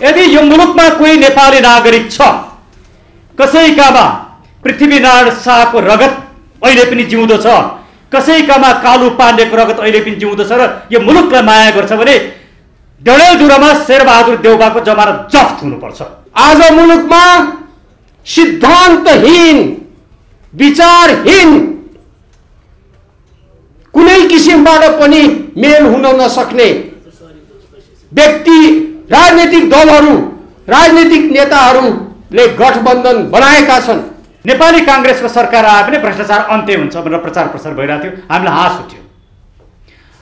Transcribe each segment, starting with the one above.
यदि यो मुलुकमा कोही नेपाली नागरिक छ कसैकामा पृथ्वीनारायण शाहको रगत अहिले पनि जिउँदो छ कसैकामा कालु पाण्डेको रगत अहिले पनि जिउँदो छ र यो मुलुकलाई माया गर्छ भने डडेलधुरामा शेरबहादुर देउबाको जमानत जफ्त हुनुपर्छ। आज मुलुकमा सिद्धान्तहीन विचारहीन कुनै किसिमबाट पनि मेल हुन नसक्ने व्यक्ति राजनैतिक दलहरू राजनैतिक नेताहरूले गठबन्धन बनाएका छन्। नेपाली काङ्ग्रेसको सरकार आए पनि भ्रष्टाचार अन्त्य हुन्छ भनेर प्रचार प्रसार भइरहेको थियो। हामीलाई हाँस उठ्यो।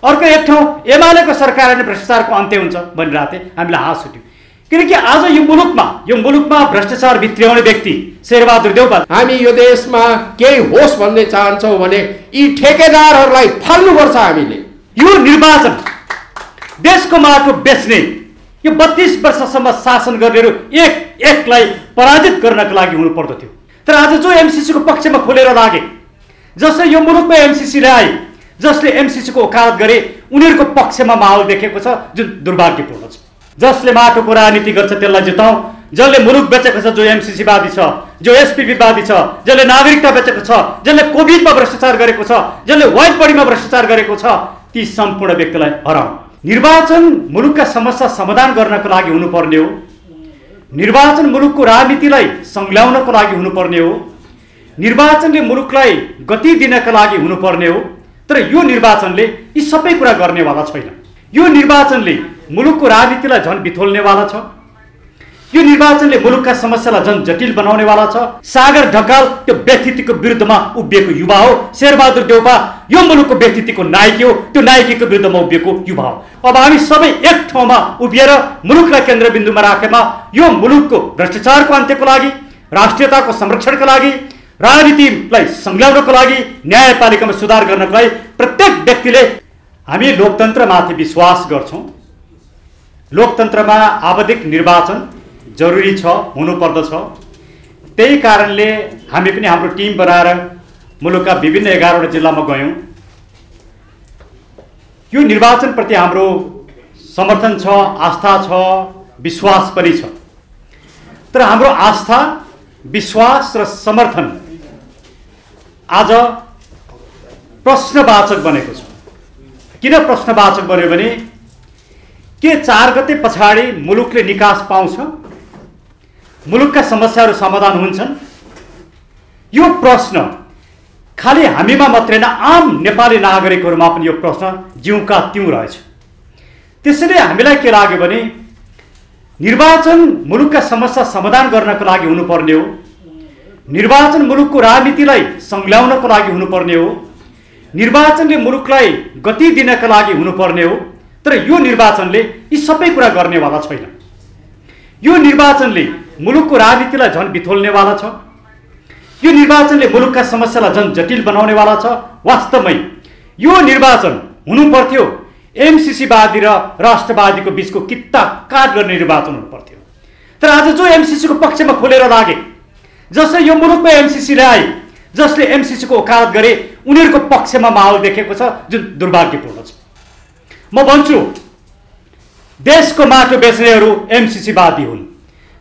अर्को एक ठाउँ एमालेको सरकार नै भ्रष्टाचारको अन्त्य हुन्छ भनिरहेको थिएँ। हामीलाई हाँस उठ्यो। किनकि आज यो मुलुकमा यो मुलुकमा भ्रष्टाचार भित्र्याउने व्यक्ति शेरबहादुर देउबा हामी यो देशमा केही होस् भन्ने चाहन्छौँ भने यी ठेकेदारहरूलाई फाल्नुपर्छ हामीले। यो निर्वाचन देशको माटो बेच्ने यो बत्तिस वर्षसम्म शासन गर्नेहरू एक एकलाई पराजित गर्नको लागि हुनु पर्दथ्यो तर आज जो एमसिसीको पक्षमा खोलेर लागे जसले यो मुलुकमा एमसिसी ल्याए जसले एमसिसीको वकालत गरे उनीहरूको पक्षमा माहौल देखेको छ जुन दुर्भाग्यपूर्ण छ। जसले माटोको राजनीति गर्छ त्यसलाई जिताउँ। जसले मुलुक बेचेको छ जो एमसिसीवादी छ जो एसपिपीवादी छ जसले नागरिकता बेचेको छ जसले कोभिडमा भ्रष्टाचार गरेको छ जसले वाइट बडीमा भ्रष्टाचार गरेको छ ती सम्पूर्ण व्यक्तिलाई हराउँ निर्वाचन मुलुकका समस्या समाधान गर्नको लागि हुनुपर्ने हो। निर्वाचन मुलुकको राजनीतिलाई सङ्ल्याउनको लागि हुनुपर्ने हो। निर्वाचनले मुलुकलाई गति दिनका लागि हुनुपर्ने हो। तर यो निर्वाचनले यी सबै कुरा गर्नेवाला छैन। यो निर्वाचनले मुलुकको राजनीतिलाई झन् बिथोल्नेवाला छ। यो निर्वाचनले मुलुकका समस्यालाई झन् जटिल बनाउनेवाला छ। सागर ढकाल त्यो व्यक्तित्वको विरुद्धमा उभिएको युवा हो। शेरबहादुर देउपा यो मुलुकको व्यक्तित्वको नायकी हो। त्यो नायकीको विरुद्धमा उभिएको युवा हो। अब हामी सबै एक ठाउँमा उभिएर मुलुकलाई केन्द्रबिन्दुमा राखेमा यो मुलुकको भ्रष्टाचारको अन्त्यको लागि राष्ट्रियताको संरक्षणको लागि राजनीतिलाई सङ्घाउनको लागि न्यायपालिकामा सुधार गर्नको लागि प्रत्येक व्यक्तिले हामी लोकतन्त्रमाथि विश्वास गर्छौँ। लोकतन्त्रमा आवधिक निर्वाचन जरुरी छ हुनुपर्दछ। त्यही कारणले हामी पनि हाम्रो टिम बनाएर मुलुकका विभिन्न एघारवटा जिल्लामा गयौँ। यो निर्वाचनप्रति हाम्रो समर्थन छ आस्था छ विश्वास पनि छ। तर हाम्रो आस्था विश्वास र समर्थन आज प्रश्नवाचक बनेको छ। किन प्रश्नवाचक बन्यो भने के चार गते पछाडि मुलुकले निकास पाउँछ? मुलुकका समस्याहरू समाधान हुन्छन्। यो प्रश्न खालि हामीमा मात्रै न आम नेपाली नागरिकहरूमा पनि यो प्रश्न जिउका तिउँ रहेछ। त्यसैले हामीलाई के लाग्यो भने निर्वाचन मुलुकका समस्या समाधान गर्नको लागि हुनुपर्ने हो। निर्वाचन मुलुकको राजनीतिलाई सङ्ल्याउनको लागि हुनुपर्ने हो। निर्वाचनले मुलुकलाई गति दिनका लागि हुनुपर्ने हो। तर यो निर्वाचनले यी सबै कुरा गर्नेवाला छैन। यो निर्वाचनले मुलुकको राजनीतिलाई झन् बिथोल्नेवाला छ। यो निर्वाचनले मुलुकका समस्यालाई झन् जटिल बनाउनेवाला छ। वास्तवमै यो निर्वाचन हुनु पर्थ्यो एमसिसीवादी र राष्ट्रवादीको बिचको कित्ता काट गर्ने निर्वाचन हुनु पर्थ्यो तर आज जो एमसिसीको पक्षमा खोलेर लागे जसले यो मुलुकमा एमसिसी ल्याए जसले एमसिसीको वकालत गरे उनीहरूको पक्षमा माहौल देखेको छ जुन दुर्भाग्यपूर्ण छ। म भन्छु देशको माटो बेच्नेहरू एमसिसीवादी हुन्।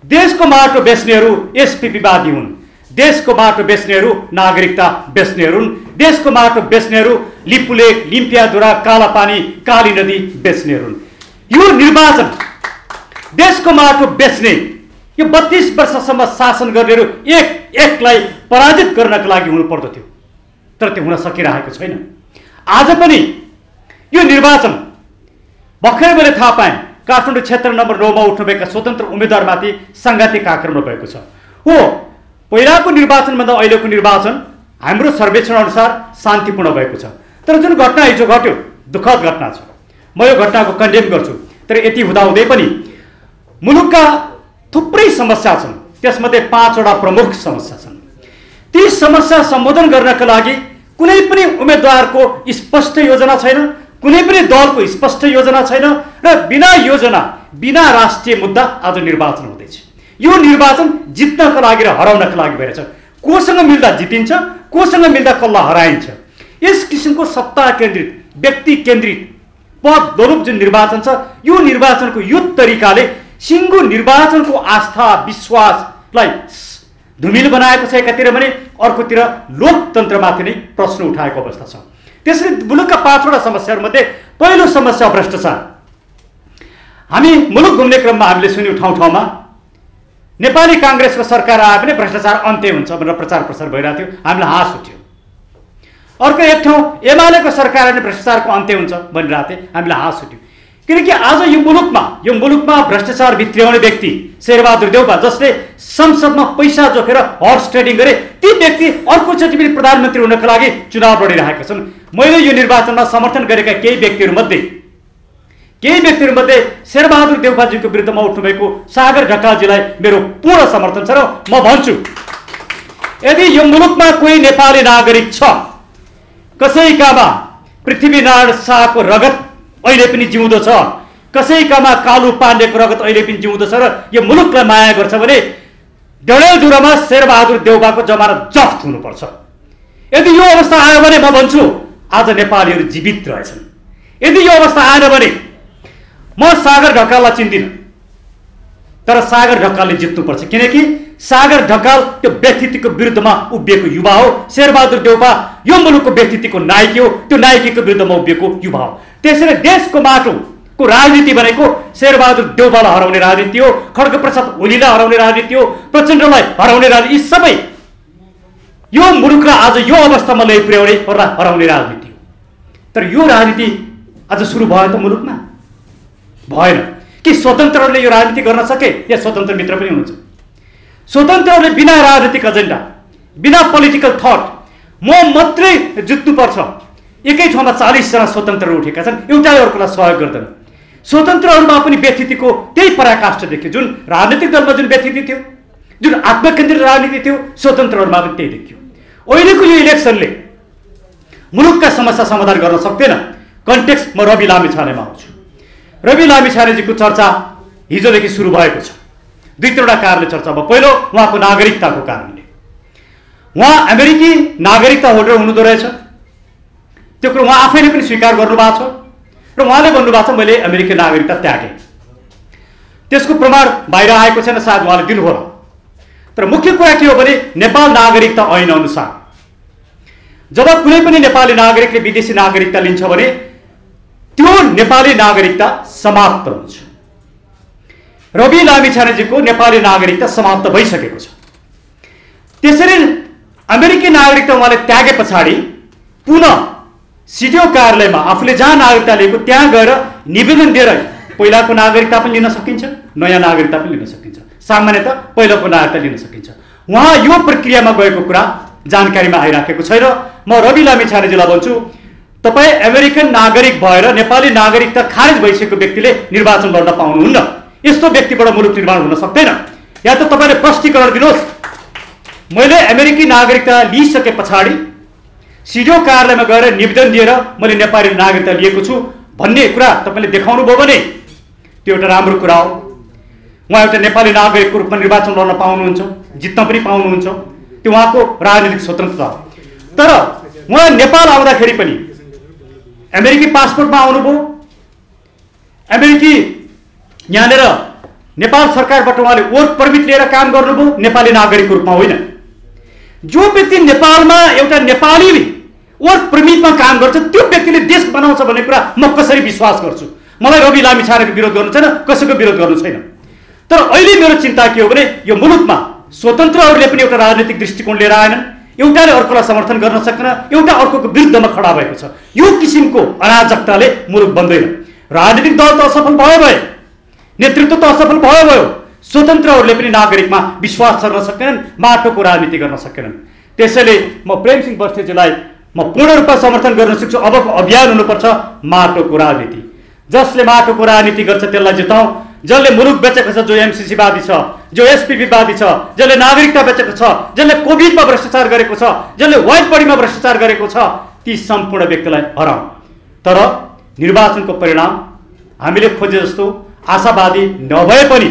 देशको माटो बेच्नेहरू एसपिपीवादी हुन्। देशको माटो बेच्नेहरू नागरिकता बेच्नेहरू हुन्। देशको माटो बेच्नेहरू लिपुलेक लिम्पियाधुरा कालापानी काली नदी बेच्नेहरू हुन्। यो निर्वाचन देशको माटो बेच्ने यो बत्तिस वर्षसम्म शासन गर्नेहरू एक एकलाई पराजित गर्नको लागि हुनु पर्दथ्यो तर त्यो हुन सकिरहेको छैन। आज पनि यो निर्वाचन भर्खरै मैले थाहा पाएँ। काठमाडौँ क्षेत्र नम्बर नौमा उठ्नुभएका स्वतन्त्र उम्मेद्वारमाथि साङ्घातिक आक्रमण भएको छ। हो पहिलाको निर्वाचनभन्दा अहिलेको निर्वाचन हाम्रो सर्वेक्षण अनुसार शान्तिपूर्ण भएको छ। तर जुन घटना हिजो घट्यो दुःखद घटना छ। म यो घटनाको कन्डेम गर्छु। तर यति हुँदाहुँदै पनि मुलुकका थुप्रै समस्या छन्। त्यसमध्ये पाँचवटा प्रमुख समस्या छन्। ती समस्या सम्बोधन गर्नका लागि कुनै पनि उम्मेद्वारको स्पष्ट योजना छैन। कुनै पनि दलको स्पष्ट योजना छैन र बिना योजना बिना राष्ट्रिय मुद्दा आज निर्वाचन हुँदैछ। यो निर्वाचन जित्नको लागि र हराउनको लागि भइरहेछ। कोसँग मिल्दा जितिन्छ कोसँग मिल्दा कसलाई हराइन्छ। यस किसिमको सत्ता केन्द्रित व्यक्ति केन्द्रित पद दोलुप जुन निर्वाचन छ यो निर्वाचनको यो तरिकाले सिङ्गो निर्वाचनको आस्था विश्वासलाई धुमिल बनाएको छ एकातिर भने अर्कोतिर लोकतन्त्रमाथि नै प्रश्न उठाएको अवस्था छ। त्यसरी मुलुकका पाँचवटा समस्याहरूमध्ये पहिलो समस्या भ्रष्टाचार। हामी मुलुक घुम्ने क्रममा हामीले सुन्यौँ ठाउँ ठाउँमा नेपाली काङ्ग्रेसको सरकार आए पनि भ्रष्टाचार अन्त्य हुन्छ भनेर प्रचार प्रसार भइरहेको थियो। हामीलाई हाँस उठ्यो। अर्को एक ठाउँ एमालेको सरकार नै भ्रष्टाचारको अन्त्य हुन्छ भनिरहेको थिएँ। हामीलाई हाँस उठ्यो। किनकि आज यो मुलुकमा यो मुलुकमा भ्रष्टाचार भित्र्याउने व्यक्ति शेरबहादुर देउपा जसले संसदमा पैसा जोखेर हर्स ट्रेडिङ गरे ती व्यक्ति अर्कोचोटि पनि प्रधानमन्त्री हुनको लागि चुनाव लडिरहेका छन् मैले यो निर्वाचनमा समर्थन गरेका केही व्यक्तिहरूमध्ये केही व्यक्तिहरूमध्ये शेरबहादुर देउपाजीको विरुद्धमा उठ्नुभएको सागर ढकालजीलाई मेरो पूर्ण समर्थन छ र म भन्छु यदि यो मुलुकमा कोही नेपाली नागरिक छ कसैकामा पृथ्वीनारायण शाहको रगत अहिले पनि जिउँदो छ। कसैकामा कालु पाण्डेको रगत अहिले पनि जिउँदो छ र यो मुलुकलाई माया गर्छ भने डडेलधुरामा शेरबहादुर देउबाको जमानत जफ्त हुनुपर्छ। यदि यो अवस्था आयो भने म भन्छु आज नेपालीहरू जीवित रहेछन्। यदि यो अवस्था आएन भने म सागर ढकाललाई चिन्दिनँ तर सागर ढकालले जित्नुपर्छ। किनकि सागर ढकाल त्यो व्यक्तित्वको विरुद्धमा उभिएको युवा हो। शेरबहादुर देउपा यो मुलुकको व्यक्तित्वको नायकी हो। त्यो नायकीको विरुद्धमा उभिएको युवा हो। त्यसैले देशको माटोको राजनीति भनेको शेरबहादुर देउपालाई हराउने राजनीति हो खड्गप्रसाद ओलीलाई हराउने राजनीति हो प्रचण्डलाई हराउने राजनीति यी सबै यो मुलुकलाई आज यो अवस्थामा ल्याइ पुर्याउने हराउने राजनीति हो। तर यो राजनीति आज सुरु भयो त मुलुकमा? भएन। कि स्वतन्त्रहरूले यो राजनीति गर्न सके? या स्वतन्त्र मित्र पनि हुनुहुन्छ? स्वतन्त्रहरूले बिना राजनीतिक एजेन्डा बिना पोलिटिकल थट म मात्रै जित्नुपर्छ। एकै ठाउँमा चालिसजना स्वतन्त्रहरू उठेका छन् एउटै अर्कोलाई सहयोग गर्दैन। स्वतन्त्रहरूमा पनि व्यथितिको त्यही पराकाष्ठ देखियो जुन राजनीतिक दलमा जुन व्यथिति थियो जुन आत्मकेन्द्रित राजनीति थियो स्वतन्त्रहरूमा पनि त्यही देखियो। अहिलेको यो इलेक्सनले मुलुकका समस्या समाधान गर्न सक्दैन। कन्टेक्स म रवि लामी छानेमा आउँछु। रवि लामी छानेजीको चर्चा हिजोदेखि सुरु भएको छ। दुई तिनवटा कारणले चर्चा भयो। पहिलो उहाँको नागरिकताको कारणले। उहाँ अमेरिकी नागरिकता होल्डर हुनुहुँदो रहेछ। त्यो कुरो उहाँ आफैले पनि स्वीकार गर्नुभएको छ। र उहाँले भन्नुभएको छ मैले अमेरिकी नागरिकता त्यागेँ। त्यसको प्रमाण बाहिर आएको छैन सायद उहाँले दिनुहोला। तर मुख्य कुरा के हो भने नेपाल नागरिकता ऐन अनुसार जब कुनै पनि नेपाली नागरिकले विदेशी नागरिकता लिन्छ भने त्यो नेपाली नागरिकता समाप्त हुन्छ। रवि लामिछानेजीको नेपाली नागरिकता समाप्त भइसकेको छ। त्यसरी अमेरिकी नागरिकता उहाँले त्यागे पछाडि पुनः सिडिओ कार्यालयमा आफूले जहाँ नागरिकता लिएको त्यहाँ गएर निवेदन दिएर पहिलाको नागरिकता पनि लिन सकिन्छ नयाँ नागरिकता पनि लिन सकिन्छ। सामान्यत पहिलाको नागरिकता लिन सकिन्छ। उहाँ यो प्रक्रियामा गएको कुरा जानकारीमा आइराखेको छैन। म रवि लामी छानेजीलाई भन्छु तपाईँ अमेरिकन नागरिक भएर नेपाली नागरिकता खारेज भइसकेको व्यक्तिले निर्वाचन लड्न पाउनुहुन्न। यस्तो व्यक्तिबाट मुलुक निर्माण हुन सक्दैन। या त तपाईँले प्रष्टीकरण दिनुहोस्। मैले अमेरिकी नागरिकता लिइसके पछाडि सिडिओ कार्यालयमा गएर निवेदन दिएर मैले नेपाली नागरिकता लिएको छु भन्ने कुरा तपाईँले देखाउनु भयो भने त्यो एउटा राम्रो कुरा हो। उहाँ एउटा नेपाली नागरिकको रूपमा निर्वाचन लड्न पाउनुहुन्छ जित्न पनि पाउनुहुन्छ। त्यो उहाँको राजनीतिक स्वतन्त्रता तर उहाँ नेपाल आउँदाखेरि पनि अमेरिकी पासपोर्टमा आउनुभयो। अमेरिकी यहाँनिर नेपाल सरकारबाट उहाँले वर्क पर्मिट लिएर काम गर्नुभयो नेपाली नागरिकको रूपमा होइन। जो व्यक्ति नेपालमा एउटा नेपाली वर्क पर्मिटमा काम गर्छ त्यो व्यक्तिले देश बनाउँछ भन्ने कुरा म कसरी विश्वास गर्छु? मलाई रवि लामी छानेको विरोध गर्नु छैन कसैको विरोध गर्नु छैन। तर अहिले मेरो चिन्ता के हो भने यो मुलुकमा स्वतन्त्रहरूले पनि एउटा राजनीतिक दृष्टिकोण लिएर आएनन्। एउटाले अर्कोलाई समर्थन गर्न सकेन एउटा अर्कोको विरुद्धमा खडा भएको छ। यो किसिमको अराजकताले मुलुक बन्दैन। राजनीतिक दल त असफल भयो भए नेतृत्व त असफल भयो भयो। स्वतन्त्रहरूले पनि नागरिकमा विश्वास गर्न सकेनन् माटोको राजनीति गर्न सकेनन्। त्यसैले म प्रेमसिंह बस्नेजीलाई म पूर्ण रूपमा समर्थन गर्न सक्छु। अबको अभियान हुनुपर्छ माटोको राजनीति। जसले माटोको राजनीति गर्छ त्यसलाई जिताउँ। जसले मुलुक बेचेको छ जो एमसिसीवादी छ जो एसपिपीवादी छ जसले नागरिकता बेचेको छ जसले कोभिडमा भ्रष्टाचार गरेको छ जसले वाइट बडीमा भ्रष्टाचार गरेको छ ती सम्पूर्ण व्यक्तिलाई हराउँ। तर निर्वाचनको परिणाम हामीले खोजे जस्तो आशावादी नभए पनि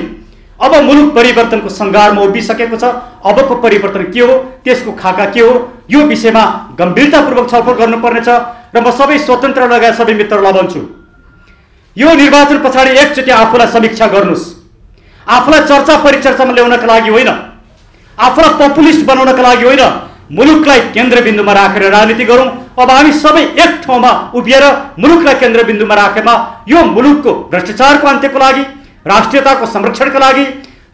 अब मुलुक परिवर्तनको सङ्घारमा उभिसकेको छ। अबको परिवर्तन के हो? त्यसको खाका के हो? यो विषयमा गम्भीरतापूर्वक छलफल गर्नुपर्नेछ र म सबै स्वतन्त्र लगायत सबै मित्रहरूलाई भन्छु यो निर्वाचन पछाडि एकचोटि आफूलाई समीक्षा गर्नुहोस्। आफूलाई चर्चा परिचर्चामा ल्याउनका लागि होइन। आफूलाई पपुलिस्ट बनाउनका लागि होइन। मुलुकलाई केन्द्रबिन्दुमा राखेर राजनीति गरौँ। अब हामी सबै एक ठाउँमा उभिएर मुलुकलाई केन्द्रबिन्दुमा राखेमा यो मुलुकको भ्रष्टाचारको अन्त्यको लागि राष्ट्रियताको संरक्षणको लागि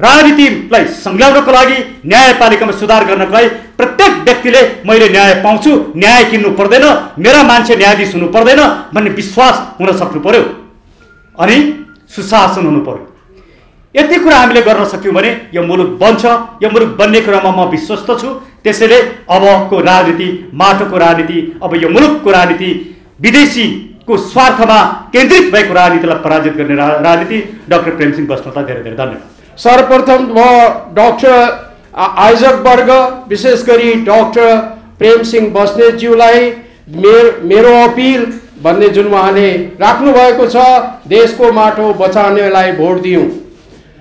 राजनीतिलाई सङ्घ्याउनको लागि न्यायपालिकामा सुधार गर्नको लागि प्रत्येक व्यक्तिले मैले न्याय पाउँछु न्याय किन्नु पर्दैन मेरा मान्छे न्यायाधीश हुनु पर्दैन भन्ने विश्वास हुन सक्नु पर्यो। अनि सुशासन हुनु पर्यो। यति कुरा हामीले गर्न सक्यौँ भने यो मुलुक बन्छ यो मुलुक बन्ने कुरामा म विश्वस्त छु। त्यसैले अबको राजनीति माटोको राजनीति अब यो मुलुकको राजनीति विदेशीको स्वार्थमा केन्द्रित भएको राजनीतिलाई पराजित गर्ने राजनीति डाक्टर प्रेमसिंह बस्नेतलाई धेरै धेरै धन्यवाद। सर्वप्रथम म डक्टर आइजक वर्ग विशेष गरी डक्टर प्रेमसिंह बस्नेतज्यूलाई मेरो मेरो अपिल भन्ने जुन उहाँले राख्नुभएको छ देशको माटो बचाउनेलाई भोट दिउँ।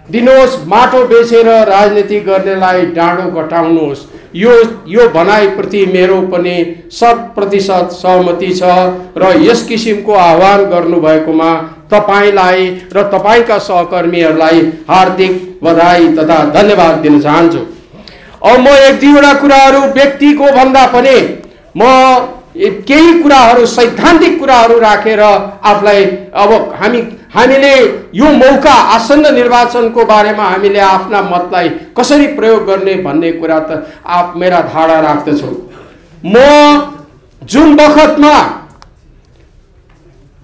दिनुहोस् माटो बेचेर राजनीति गर्नेलाई डाँडो घटाउनुहोस् यो यो भनाइप्रति मेरो पनि शत प्रतिशत सहमति छ र यस किसिमको आह्वान गर्नुभएकोमा तपाईँलाई र तपाईँका सहकर्मीहरूलाई हार्दिक बधाई तथा धन्यवाद दिन चाहन्छु। अब म एक दुईवटा कुराहरू व्यक्तिको भन्दा पनि म केही कुराहरू सैद्धान्तिक कुराहरू राखेर आफूलाई अब हामी हामीले यो मौका आसन्न निर्वाचनको बारेमा हामीले आफ्ना मतलाई कसरी प्रयोग गर्ने भन्ने कुरा त आप मेरा धारणा राख्दछु। म जुन बखतमा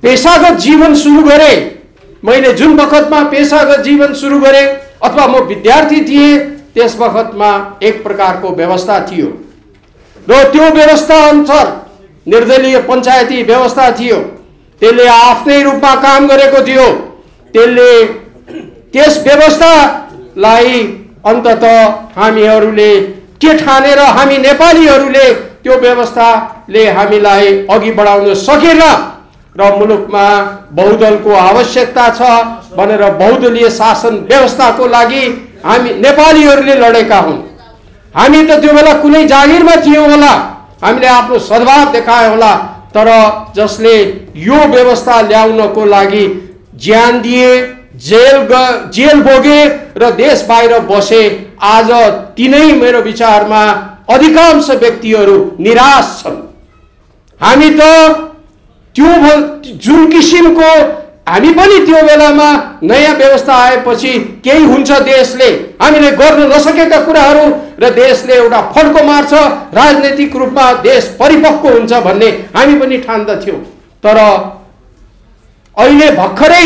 पेसागत जीवन सुरु गरेँ मैले जुन बखतमा पेसागत जीवन सुरु गरेँ अथवा म विद्यार्थी थिएँ त्यस बखतमा एक प्रकारको व्यवस्था थियो। र त्यो व्यवस्था अनुसार निर्दलीय पञ्चायती व्यवस्था थियो। त्यसले आफ्नै रूपमा काम गरेको थियो। त्यसले त्यस व्यवस्थालाई अन्तत हामीहरूले के ठानेर हामी नेपालीहरूले त्यो व्यवस्थाले हामीलाई अघि बढाउन सकेन र मुलुकमा बहुदलको आवश्यकता छ भनेर बहुदलीय शासन व्यवस्थाको लागि हामी नेपालीहरूले लडेका हुन्। हामी त त्यो बेला कुनै जागिरमा थियौँ होला। हामीले आफ्नो सद्भाव देखायो होला। तर जसले यो व्यवस्था ल्याउनको लागि ज्यान दिए जेल जेल भोगे र देश बाहिर बसे आज तिनै मेरो विचारमा अधिकांश व्यक्तिहरू निराश छन्। हामी त त्यो जुन किसिमको हामी पनि त्यो बेलामा नयाँ व्यवस्था आएपछि केही हुन्छ देशले। हामीले गर्न नसकेका कुराहरू र देशले एउटा फड्को मार्छ राजनैतिक रूपमा देश परिपक्व हुन्छ भन्ने हामी पनि ठान्दथ्यौँ। तर अहिले भर्खरै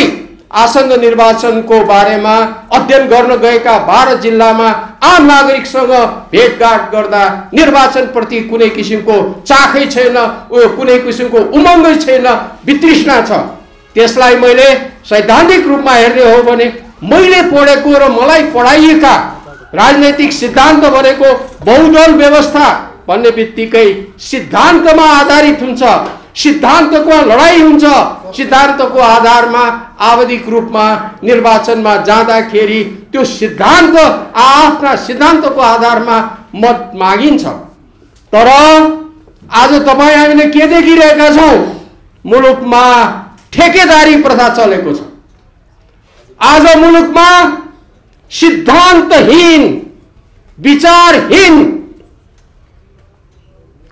आसन्न निर्वाचनको बारेमा अध्ययन गर्न गएका बाह्र जिल्लामा आम नागरिकसँग भेटघाट गर्दा निर्वाचनप्रति कुनै किसिमको चाखै छैन कुनै किसिमको उमङ्गै छैन वितृष्णा छ। त्यसलाई मैले सैद्धान्तिक रूपमा हेर्ने हो भने मैले पढेको र मलाई पढाइएका राजनैतिक सिद्धान्त भनेको बहुदल व्यवस्था भन्ने बित्तिकै सिद्धान्तमा आधारित हुन्छ। सिद्धान्तको लडाइँ हुन्छ। सिद्धान्तको आधारमा आवधिक रूपमा निर्वाचनमा जाँदाखेरि त्यो सिद्धान्त आफ्ना सिद्धान्तको आधारमा मत मागिन्छ। तर आज तपाईँ हामीले के देखिरहेका छौँ? मुलुकमा ठेकेदारी प्रथा चलेको छ। आज मुलुकमा सिद्धान्तहीन विचारहीन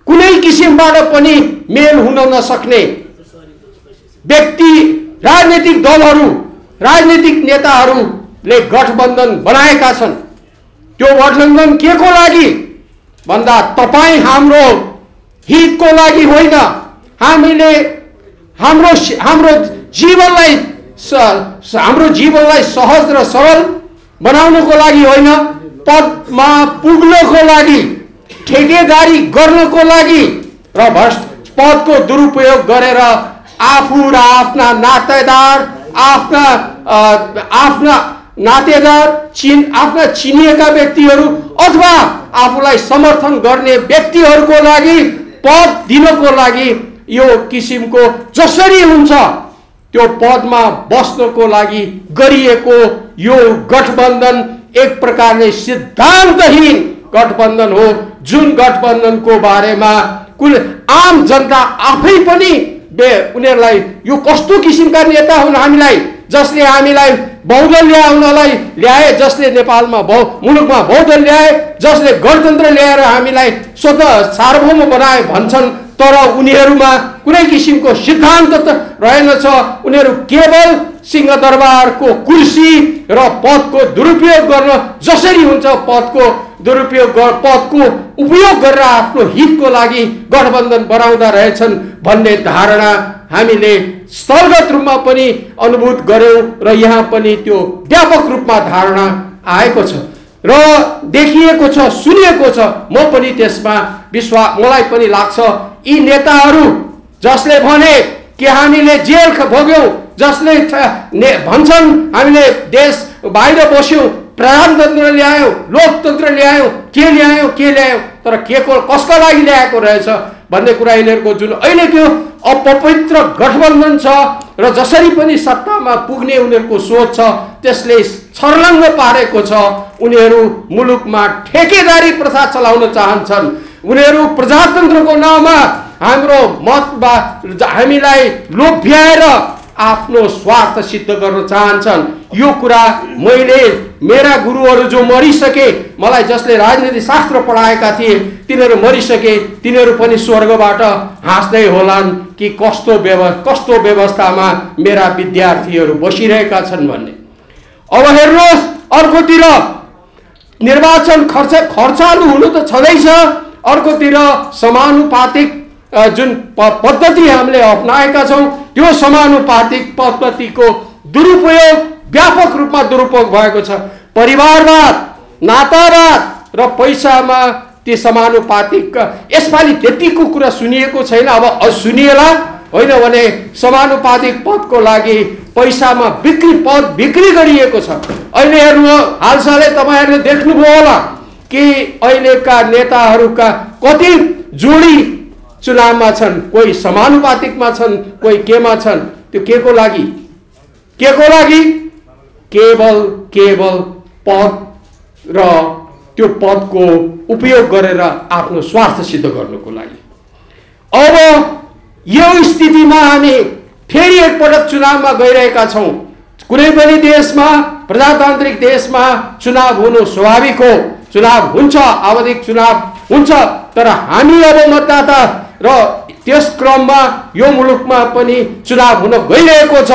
कुनै किसिमबाट पनि मेल हुन नसक्ने व्यक्ति राजनीतिक दलहरू राजनीतिक नेताहरूले गठबन्धन बनाएका छन्। त्यो गठबन्धन के को लागि? भन्दा तपाईँ हाम्रो हितको लागि होइन। हामीले हाम्रो हाम्रो जीवनलाई हाम्रो जीवनलाई सहज र सरल बनाउनको लागि होइन पदमा पुग्नको लागि ठेकेदारी गर्नको लागि र भ्रष्ट पदको दुरुपयोग गरेर आफू र आफ्ना नातेदार आफ्ना आफ्ना नातेदार चिन आफ्ना चिनिएका व्यक्तिहरू अथवा आफूलाई समर्थन गर्ने व्यक्तिहरूको लागि पद दिनको लागि यो किसिमको जसरी हुन्छ त्यो पदमा बस्नको लागि गरिएको यो गठबन्धन एक प्रकारले सिद्धान्तहीन गठबन्धन हो। जुन गठबन्धनको बारेमा कुन आम जनता आफै पनि बे उनीहरूलाई यो कस्तो किसिमका नेता हुन् हामीलाई जसले हामीलाई बौद्ध ल्याउनलाई ल्याए जसले नेपालमा बौ मुलुकमा बौद्ध ल्याए जसले गणतन्त्र ल्याएर हामीलाई स्वत सार्वभौम बनाए भन्छन् तर उनीहरूमा कुनै किसिमको सिद्धान्त त रहेनछ उनीहरू केवल सिंहदरबारको कुर्सी र पदको दुरुपयोग गर्न जसरी हुन्छ पदको दुरुपयोग पदको उपयोग गरेर आफ्नो हितको लागि गठबन्धन बनाउँदा रहेछन् भन्ने धारणा हामीले स्थलगत रूपमा पनि अनुभूत गऱ्यौँ र यहाँ पनि त्यो व्यापक रूपमा धारणा आएको छ। र देखिएको छ सुनिएको छ म पनि त्यसमा विश्वास मलाई पनि लाग्छ यी नेताहरू जसले भने कि हामीले जेल भोग्यौँ जसले भन्छन् हामीले देश बाहिर बस्यौँ प्रजातन्त्र ल्यायौँ लोकतन्त्र ल्यायौँ के ल्यायौँ के ल्यायौँ तर के को कसको लागि ल्याएको रहेछ भन्ने कुरा यिनीहरूको जुन अहिलेको अपवित्र गठबन्धन छ र जसरी पनि सत्तामा पुग्ने उनीहरूको सोच छ त्यसले छर्लङ्ग पारेको छ। उनीहरू मुलुकमा ठेकेदारी प्रथा चलाउन चाहन्छन्। उनीहरू प्रजातन्त्रको नाममा हाम्रो मत हामीलाई लोभ्याएर आफ्नो स्वार्थ सिद्ध गर्न चाहन्छन्। यो कुरा मैले मेरा गुरुहरू जो मरिसके मलाई जसले राजनीति शास्त्र पढाएका थिए तिनीहरू मरिसके तिनीहरू पनि स्वर्गबाट हाँस्दै होलान्। कि कस्तो व्यव कस्तो व्यवस्थामा मेरा विद्यार्थीहरू बसिरहेका छन् भन्ने। अब हेर्नुहोस् अर्कोतिर निर्वाचन खर्च खर्चालु हुनु त छँदैछ। अर्कोतिर समानुपातिक जुन पद्धति हामीले अप्नाएका छौँ त्यो समानुपातिक पद्धतिको दुरुपयोग व्यापक रूपमा दुरुपयोग भएको छ। परिवारवाद नातावाद र पैसामा ती समानुपातिक यसपालि त्यतिको कुरा सुनिएको छैन अब सुनिएला होइन भने समानुपातिक पदको लागि पैसामा बिक्री पद बिक्री गरिएको छ। अहिले हेर्नु हालसालै तपाईँहरूले देख्नुभयो होला कि अहिलेका नेताहरूका कति जोडी चुनावमा छन् कोही समानुपातिकमा छन् कोही केमा छन् त्यो के को लागि? के को लागि? केवल केवल पद र त्यो पदको उपयोग गरेर आफ्नो स्वार्थ सिद्ध गर्नुको लागि। अब यो स्थितिमा हामी फेरि एकपटक चुनावमा गइरहेका छौँ। कुनै पनि देशमा प्रजातान्त्रिक देशमा चुनाव हुनु स्वाभाविक हो। चुनाव हुन्छ आवधिक चुनाव हुन्छ तर हामी अब मतदाता र त्यस क्रममा यो मुलुकमा पनि चुनाव हुन गइरहेको छ।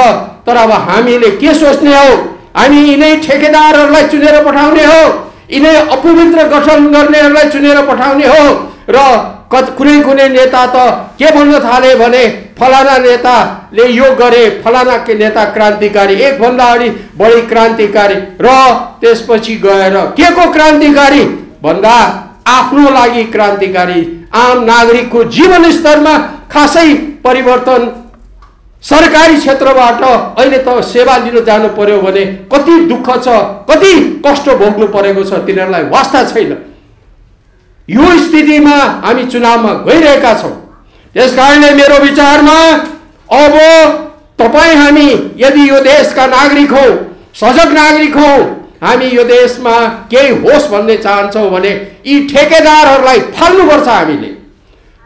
तर अब हामीले के सोच्ने हो? हामी यिनै ठेकेदारहरूलाई चुनेर पठाउने हो। यिनै अपवित्र गठन गर्नेहरूलाई चुनेर पठाउने हो। र कुनै कुनै नेता त के भन्न थाले भने फलाना नेताले यो गरे फलाना के नेता क्रान्तिकारी एकभन्दा अगाडि बढी क्रान्तिकारी। र त्यसपछि गएर के को क्रान्तिकारी? भन्दा आफ्नो लागि क्रान्तिकारी। आम नागरिकको जीवन स्तरमा खासै परिवर्तन सरकारी क्षेत्रबाट अहिले त सेवा लिन जानु पर्यो भने कति दुःख छ कति कष्ट भोग्नु परेको छ तिनीहरूलाई वास्ता छैन। यो स्थितिमा हामी चुनावमा गइरहेका छौँ। त्यस कारणले मेरो विचारमा अब तपाईँ हामी यदि यो देशका नागरिक हौ सजग नागरिक हौ हामी यो देशमा केही होस् भन्ने चाहन्छौँ भने यी ठेकेदारहरूलाई फाल्नुपर्छ हामीले।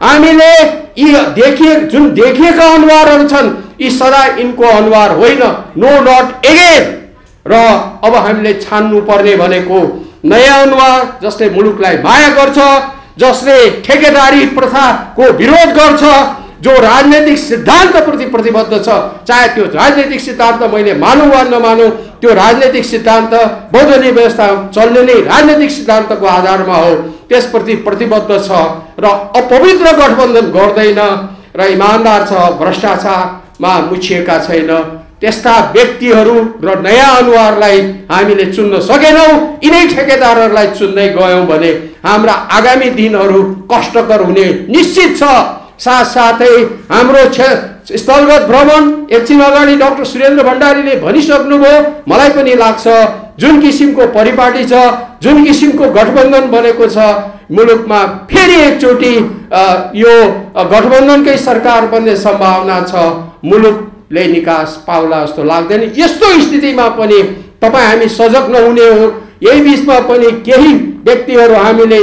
हामीले यी देखिए जुन देखिएका अनुहारहरू छन् यी सदा यिनको अनुहार होइन। नो नट एगेन र अब हामीले छान्नु पर्ने भनेको नयाँ अनुहार जसले मुलुकलाई माया गर्छ जसले ठेकेदारी प्रथाको विरोध गर्छ जो राजनैतिक सिद्धान्तप्रति प्रतिबद्ध छ। चाहे त्यो राजनैतिक सिद्धान्त मैले मानौँ वा नमानौँ त्यो राजनैतिक सिद्धान्त बौद्धनी व्यवस्था चल्ने नै राजनैतिक सिद्धान्तको आधारमा हो। त्यसप्रति प्रतिबद्ध छ र अपवित्र गठबन्धन गर्दैन र इमान्दार छ भ्रष्टाचारमा मुछिएका छैन। त्यस्ता व्यक्तिहरू र नयाँ अनुहारलाई हामीले चुन्न सकेनौँ। यिनै ठेकेदारहरूलाई चुन्दै गयौँ भने हाम्रा आगामी दिनहरू कष्टकर हुने निश्चित छ। साथसाथै हाम्रो क्ष स्थलगत भ्रमण एकछिन अगाडि डक्टर सुरेन्द्र भण्डारीले भनिसक्नुभयो मलाई पनि लाग्छ जुन किसिमको परिपाटी छ जुन किसिमको गठबन्धन बनेको छ मुलुकमा फेरि एकचोटि यो गठबन्धनकै सरकार बन्ने सम्भावना छ। मुलुकले निकास पाउला जस्तो लाग्दैन। यस्तो स्थितिमा पनि तपाईँ हामी सजग नहुने हो। यही बिचमा पनि केही व्यक्तिहरू हामीले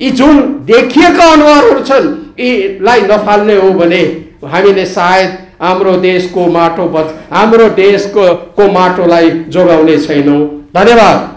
यी जुन देखिएका अनुहारहरू छन् यीलाई नफाल्ने हो भने हामीले सायद हाम्रो देशको माटो हाम्रो देशको को माटोलाई जोगाउने छैनौँ। धन्यवाद।